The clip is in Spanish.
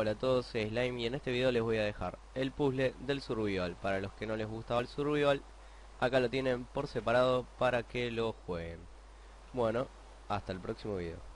Hola a todos, soy Slime y en este video les voy a dejar el puzzle del survival. Para los que no les gustaba el survival, acá lo tienen por separado para que lo jueguen. Bueno, hasta el próximo video.